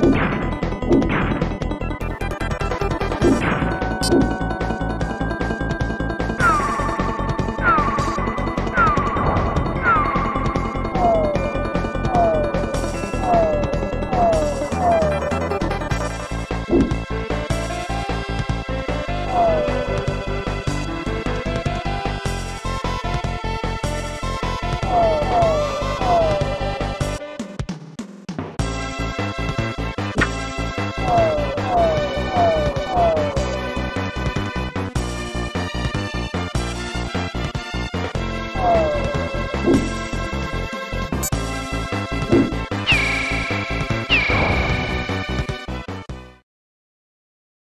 you